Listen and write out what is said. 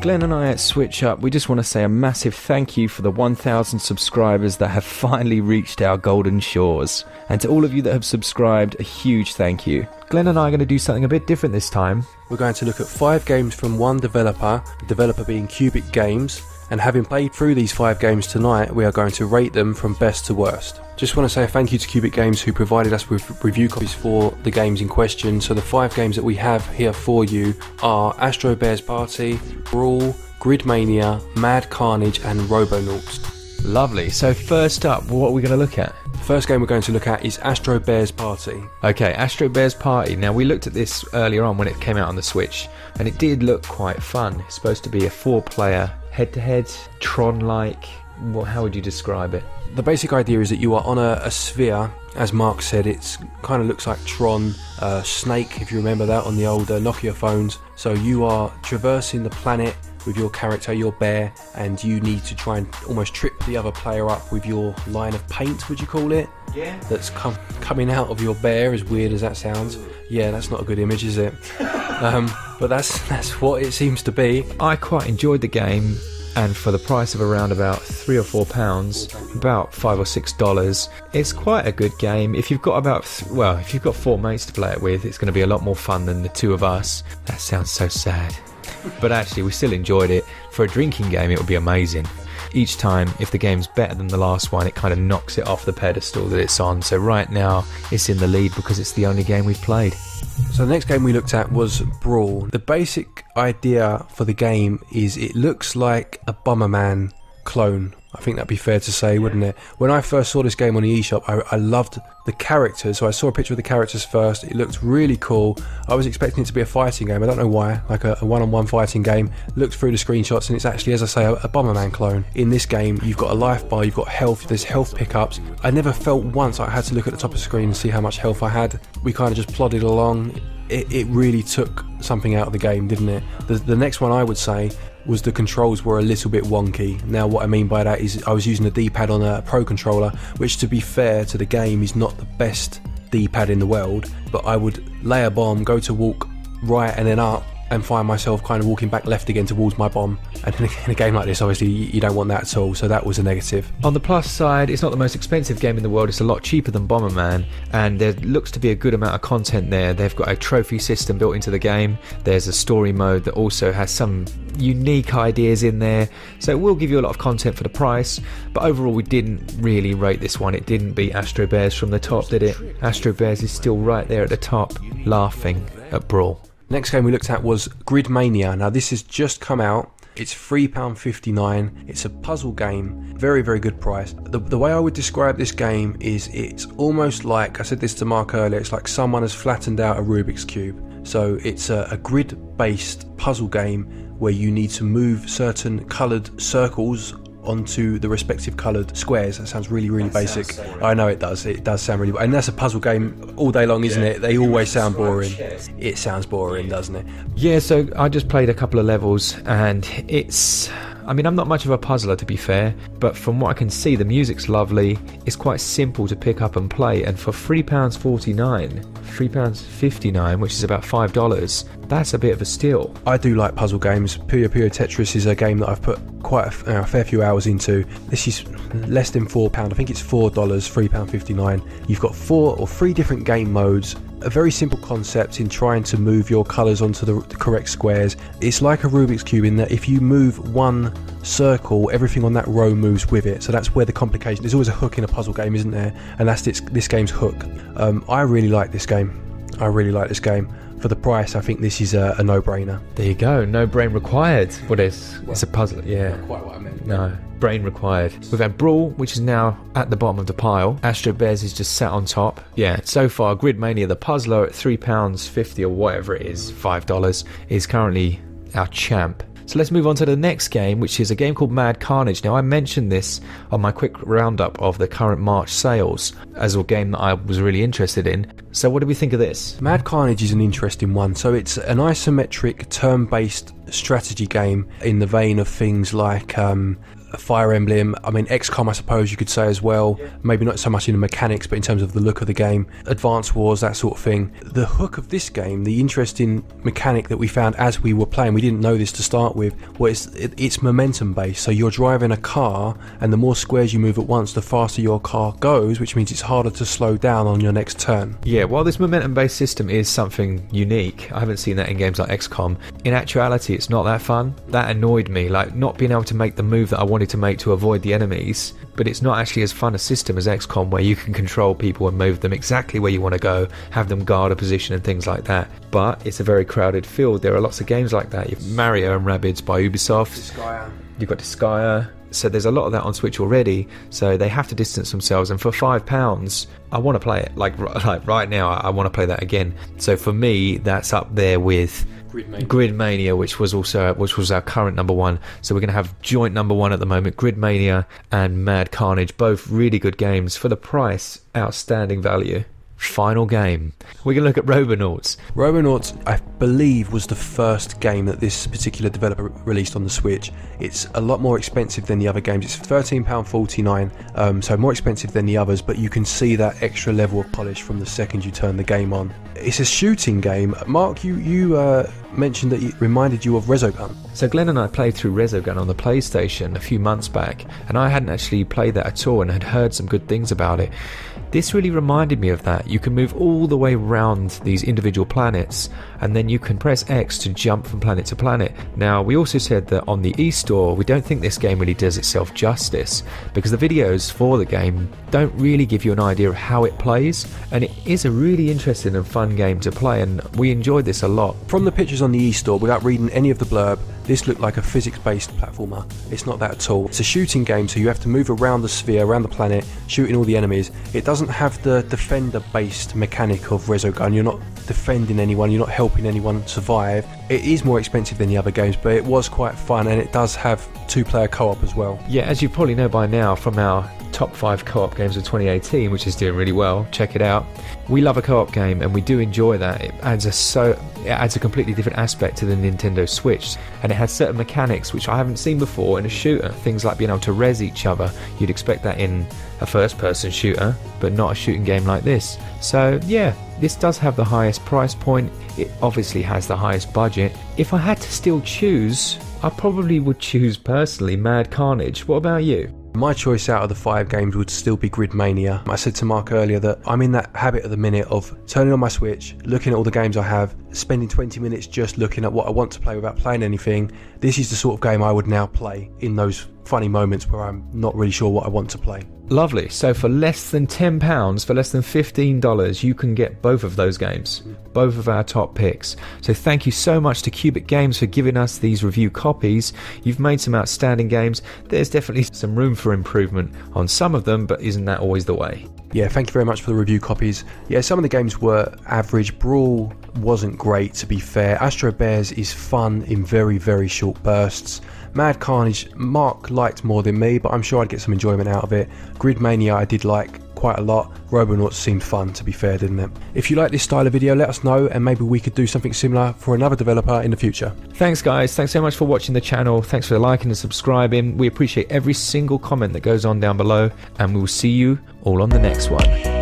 Glen and I at SwitchUp, we just want to say a massive thank you for the 1,000 subscribers that have finally reached our golden shores. And to all of you that have subscribed, a huge thank you. Glen and I are going to do something a bit different this time. We're going to look at five games from one developer, the developer being Qubic Games, and having played through these five games tonight, we are going to rate them from best to worst. Just want to say a thank you to Qubic Games who provided us with review copies for the games in question. So the five games that we have here for you are Astro Bears Party, Brawl, Gridmania, Mad Carnage, and Robonauts. Lovely. So, first up, what are we going to look at? First game we're going to look at is Astro Bears Party. Okay, Astro Bears Party. Now, we looked at this earlier on when it came out on the Switch, and it did look quite fun. It's supposed to be a four player head to head, Tron like. Well, how would you describe it? The basic idea is that you are on a, a sphere. As Mark said, it kind of looks like Tron, uh, Snake, if you remember that on the old uh, Nokia phones. So you are traversing the planet with your character, your bear, and you need to try and almost trip the other player up with your line of paint, would you call it? Yeah. That's com- coming out of your bear, as weird as that sounds. Yeah, that's not a good image, is it? um, but that's that's what it seems to be. I quite enjoyed the game, and for the price of around about three or four pounds, about five or six dollars, it's quite a good game. If you've got about well, if you've got four mates to play it with, it's going to be a lot more fun than the two of us. That sounds so sad, but actually, we still enjoyed it. For a drinking game, it would be amazing. Each time, if the game's better than the last one, it kind of knocks it off the pedestal that it's on. So right now, it's in the lead because it's the only game we've played. So the next game we looked at was Brawl. The basic idea for the game is it looks like a Bomberman clone. I think that'd be fair to say, wouldn't it? When I first saw this game on the eShop, I, I loved the characters. So I saw a picture of the characters first. It looked really cool. I was expecting it to be a fighting game. I don't know why, like a, a one-on-one fighting game. Looked through the screenshots, and it's actually, as I say, a, a Bomberman clone. In this game, you've got a life bar, you've got health. There's health pickups. I never felt once I had to look at the top of the screen and see how much health I had. We kind of just plodded along. It, it really took something out of the game, didn't it? The, the next one I would say was the controls were a little bit wonky. Now, what I mean by that is I was using a D pad on a Pro controller, which, to be fair to the game, is not the best D pad in the world. But I would lay a bomb, go to walk right and then up, and find myself kind of walking back left again towards my bomb. And in a, game like this, obviously, you don't want that at all, so that was a negative. On the plus side, it's not the most expensive game in the world. It's a lot cheaper than Bomberman, and there looks to be a good amount of content there. They've got a trophy system built into the game. There's a story mode that also has some unique ideas in there, so it will give you a lot of content for the price. But overall, we didn't really rate this one. It didn't beat Astro Bears from the top, did it? Astro Bears is still right there at the top, laughing at Brawl. Next game we looked at was Gridmania. Now, this has just come out. It's £3.59. It's a puzzle game. Very, very good price. The, the way I would describe this game is it's almost like, I said this to Mark earlier, it's like someone has flattened out a Rubik's Cube. So it's a, a grid based puzzle game where you need to move certain coloured circles onto the respective coloured squares. That sounds really, really basic. I know it does. It does sound really, and that's a puzzle game all day long, isn't it? They always sound boring. It sounds boring, doesn't it? Yeah, so I just played a couple of levels and it's. I mean, I'm not much of a puzzler to be fair, but from what I can see, the music's lovely. It's quite simple to pick up and play, and for £3.49, £3.59, which is about $5, that's a bit of a steal. I do like puzzle games. Puyo Puyo Tetris is a game that I've put quite a, uh, fair few hours into. This is less than £4. I think it's $4, £3.59. You've got four or three different game modes a very simple concept in trying to move your colours onto the, the, correct squares. It's like a Rubik's Cube in that if you move one circle, everything on that row moves with it. So that's where the complication. There's always a hook in a puzzle game, isn't there? And that's this, this game's hook. Um, I really like this game. I really like this game. For the price, I think this is a, a no-brainer. There you go. No brain required. What is? It's a puzzle. Yeah. Quite what I meant. No, brain required. We've had Brawl, which is now at the bottom of the pile. Astro Bears is just sat on top. Yeah, so far, Gridmania, the puzzler at £3.50 or whatever it is, $5, is currently our champ. So let's move on to the next game, which is a game called Mad Carnage. Now, I mentioned this on my quick roundup of the current March sales as a game that I was really interested in. So, what do we think of this? Mad Carnage is an interesting one. So, it's an isometric, turn based strategy game in the vein of things like um, Fire Emblem. I mean, XCOM, I suppose you could say as well. Maybe not so much in the mechanics, but in terms of the look of the game. Advance Wars, that sort of thing. The hook of this game, the interesting mechanic that we found as we were playing, we didn't know this to start with, was it's, it's momentum based. So you're driving a car, and the more squares you move at once, the faster your car goes, which means it's harder to slow down on your next turn. Yeah, while this momentum based system is something unique, I haven't seen that in games like XCOM. In actuality, it's not that fun. That annoyed me, like not being able to make the move that I wanted to make to avoid the enemies. But it's not actually as fun a system as XCOM where you can control people and move them exactly where you want to go, have them guard a position and things like that. But it's a very crowded field. There are lots of games like that. You've Mario and Rabbids by Ubisoft. You've got Disgaea. So there's a lot of that on Switch already. So they have to distance themselves. And for five pounds, I want to play it. Like like right now, I want to play that again. So for me, that's up there with Gridmania. Gridmania, which was also which was our current number one. So we're going to have joint number one at the moment. Gridmania and Mad Carnage, both really good games for the price. Outstanding value. Final game. We're going to look at Robonauts. Robonauts, I believe, was the first game that this particular developer released on the Switch. It's a lot more expensive than the other games. It's £13.49, um, so more expensive than the others, but you can see that extra level of polish from the second you turn the game on. It's a shooting game. Mark, you, you uh, mentioned that it reminded you of Resogun. So Glen and I played through Resogun on the PlayStation a few months back, and I hadn't actually played that at all and had heard some good things about it. This really reminded me of that. You can move all the way around these individual planets, and then you can press X to jump from planet to planet. Now, we also said that on the eStore, we don't think this game really does itself justice because the videos for the game don't really give you an idea of how it plays, and it is a really interesting and fun game to play, and we enjoyed this a lot. From the pictures on the eStore, without reading any of the blurb, this looked like a physics based platformer. It's not that at all. It's a shooting game, so you have to move around the sphere, around the planet, shooting all the enemies. It doesn't have the defender based mechanic of Resogun. You're not defending anyone, you're not helping anyone survive. It is more expensive than the other games, but it was quite fun and it does have two player co op as well. Yeah, as you probably know by now from our top five co-op games of 2018, which is doing really well. Check it out. We love a co-op game, and we do enjoy that. It adds a so it adds a completely different aspect to the Nintendo Switch, and it has certain mechanics which I haven't seen before in a shooter. Things like being able to res each other. You'd expect that in a first-person shooter, but not a shooting game like this. So yeah, this does have the highest price point. It obviously has the highest budget. If I had to still choose, I probably would choose personally Mad Carnage. What about you? My choice out of the five games would still be Gridmania. I said to Mark earlier that I'm in that habit at the minute of turning on my Switch, looking at all the games I have, spending 20 minutes just looking at what I want to play without playing anything. This is the sort of game I would now play in those funny moments where I'm not really sure what I want to play. Lovely. So for less than £10, for less than $15, you can get both of those games, both of our top picks. So thank you so much to Qubic Games for giving us these review copies. You've made some outstanding games. There's definitely some room for improvement on some of them, but isn't that always the way? Yeah, thank you very much for the review copies. Yeah, some of the games were average. Brawl wasn't great, to be fair. Astro Bears is fun in very, very short bursts. Mad Carnage, Mark liked more than me, but I'm sure I'd get some enjoyment out of it. Gridmania, I did like quite a lot. Robonauts seemed fun, to be fair, didn't it? If you like this style of video, let us know, and maybe we could do something similar for another developer in the future. Thanks, guys. Thanks so much for watching the channel. Thanks for liking and subscribing. We appreciate every single comment that goes on down below, and we will see you all on the next one.